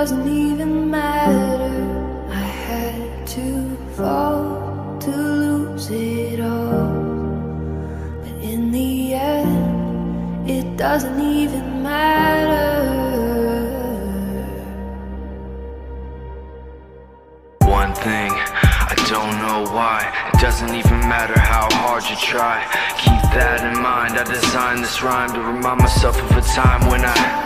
doesn't even matter. I had to fall to lose it all, but in the end, it doesn't even matter. One thing, I don't know why. It doesn't even matter how hard you try. Keep that in mind. I designed this rhyme to remind myself of a time when I,